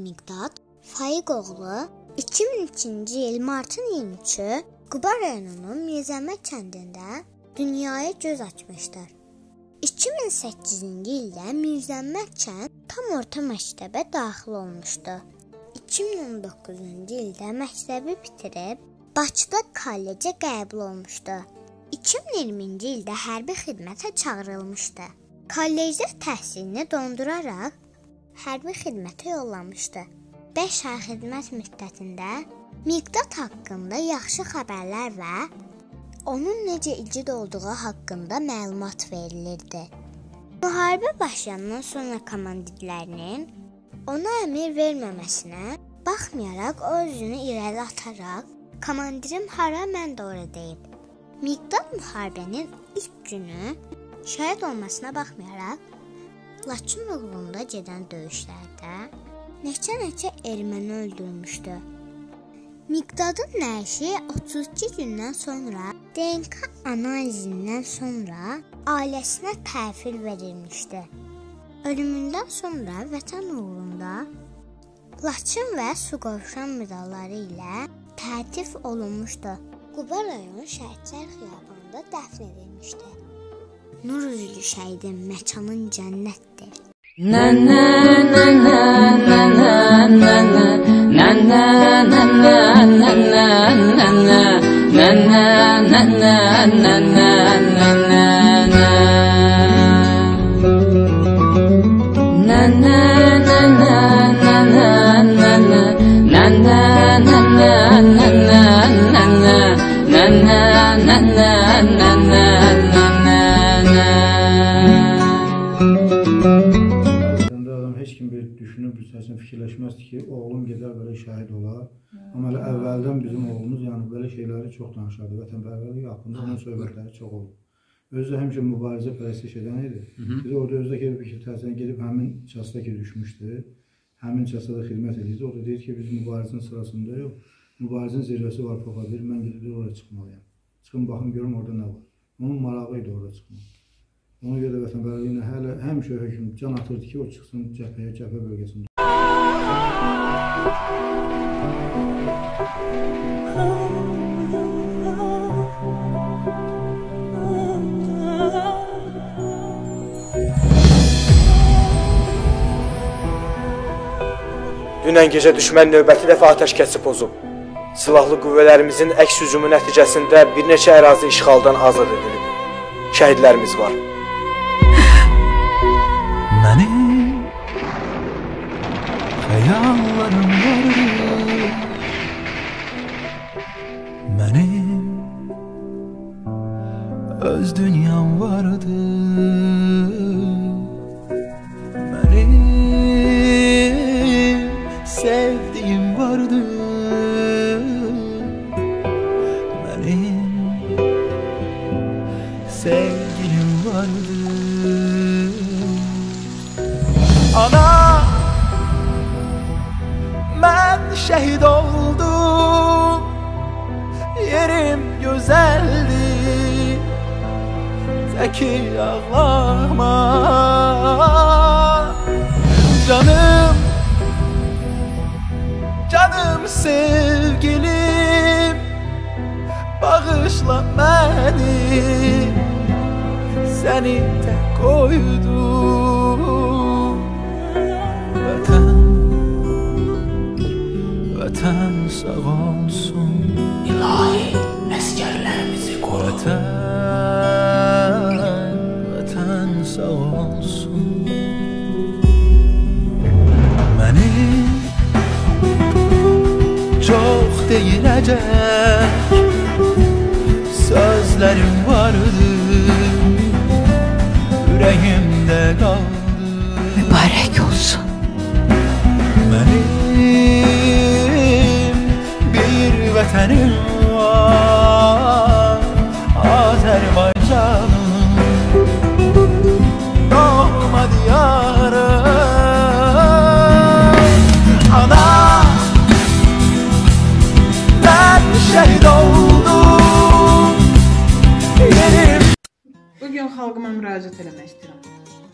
Miqdad Faiq oğlu 2003-cü il martın 23-ü Quba rayonunun Mirzəmət kəndində dünyaya göz açmışdır. 2008-ci ildə Mirzəmət kənd tam orta məktəbə daxil olmuşdu. 2019-cu ildə məktəbi bitirib Bakıda kollecə qəbul olmuşdu. 2020-ci ildə hərbi xidmətə çağırılmışdı. Kollecdə təhsilini donduraraq hərbi xidmətə yollanmışdı. 5 ay xidmət müddətində Miqdad haqqında yaxşı xəbərlər və onun necə igid olduğu haqqında məlumat verilirdi. Müharibə başlayandan sonra komandirlərinin ona əmr verməməsinə baxmayaraq o özünü irəli ataraq komandirim hara mən də ora deyib. Miqdad müharibənin ilk günü şəhid olmasına baxmayaraq Laçın uğrunda gedən döyüşlərdə neçə-neçə erməni öldürmüşdü. Miqdadın nəşi 32 gündən sonra DNK analizindən sonra ailəsinə təhvil verilmişdi. Ölümündən sonra vətən uğrunda Laçın və Suqovuşan medalları ilə təltif olunmuşdu. Quba rayon Şəhidlər xiyabanında dəfn edilmişdi. Nur üzlü şəhidin məkanın cənnətdir. Na na na na na na na na na na na na na na na na na na na na Səndə adam heç kim bir düşünüb, səsin fikirləşməzdi ki, oğlum gedər belə şəhid olar. Amma elə əvvəldən bizim oğlumuz yəni belə şeyləri çox danışardı. Vətənpərvərlik haqqında onun söhbətləri çox oldu. Özü də həmişə mübarizə pərəstiş edən idi. Biz orada özdəki bir ki, təhsilən gedib həmin çasdakı düşmüşdü. Həmin çasda xidmət edirdi. O da deyir ki, biz mübarizənin sırasında yox, mübarizənin zirvəsi var Popadir. Mən gedib oraya çıxmalıyam. Çıxın baxım görüm orada nə var. Onun marağı idi orada çıxmaq. Ona görə də vətənpərvərliyinə hələ həmişə hökm can atırdı ki, o çıxsın cəbhəyə, cəbhə bölgəsində. Dünən gecə düşmən növbəti dəfə atəşkəsi pozub. Silahlı qüvvələrimizin əks hücumu nəticəsində bir neçə ərazi işğaldan azad edilib. Şəhidlərimiz var. Benim hayallerim vardı. Benim öz dünyam vardı. Benim sevdiğim vardı. Benim sevgilim vardı Ana Ben şehit oldum. Yerim güzeldi. Zeki ağlama. Canım Canım sevgilim. Bağışla beni. Seni tek koydum sağ olsun İlahi eskerlerimizi koru. Vatan Vatan sağ olsun Beni Çok deyiləcək Sözlərim vardı Ürəyimdə qaldı. Mübarək olsun. Mənim vətənim var. Azərbaycanım Doğma diyarım Ana. Ben şəhid oldum. Bugün xalqıma müraciət eləmək istəyirəm.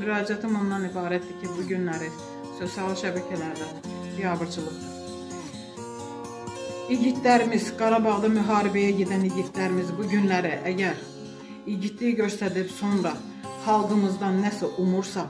Müraciətim ondan ibarətdir ki, bu sosial şəbəkələrdə biabırçılıqdır. İgidlərimiz, Qarabağda müharibəyə gedən igidlərimiz bu günləri əgər igidlik göstərib sonra xalqımızdan nəsə umursa,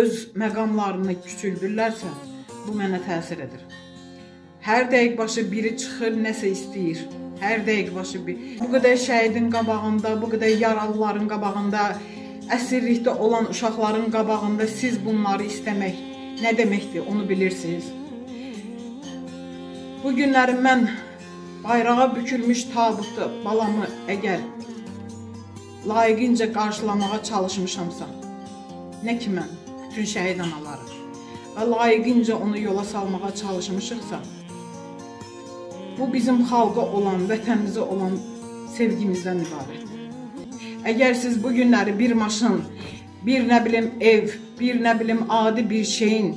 öz məqamlarını küçülbürlərsə, bu mənə təsir edir. Hər dəqiq başı biri çıxır, nəsə istəyir. Hər dəqiq başı bir. Bu qədər şəhidin qabağında, bu qədər yaralıların qabağında, əsirlikdə olan uşaqların qabağında siz bunları istəmək nə deməkdir, onu bilirsiniz. Bu günləri mən bayrağa bükülmüş tabutu, balamı əgər layiqincə qarşılamağa çalışmışamsa, nə ki mən, bütün şəhid anaları və layiqincə onu yola salmağa çalışmışıqsa, bu bizim xalqa olan, vətənimizə olan sevgimizdən ibarətdir. Əgər siz bu günləri bir maşın, bir nə bilim ev, bir nə bilim adi bir şeyin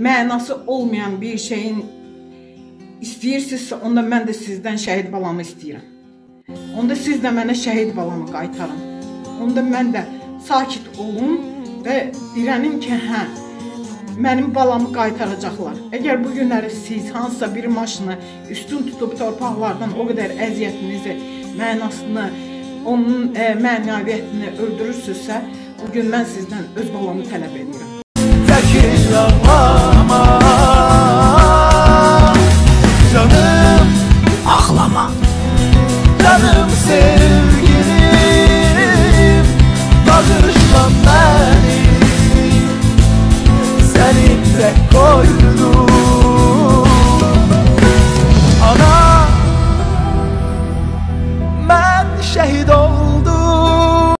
mənası olmayan bir şeyin istəyirsinizsə, onda mən də sizdən şəhid balamı istəyirəm. Onda siz də mənə şəhid balamı qaytarın. Onda mən də sakit olum və dirənim ki, hə, mənim balamı qaytaracaqlar. Əgər bu günləri siz hansısa bir maşını üstün tutub torpaqlardan o qədər əziyyətinizi, mənasını, onun e, mənəviyyətini öldürürsünüzsə, bu gün mən sizdən öz balamı tələb edirəm. Çəkil ağlama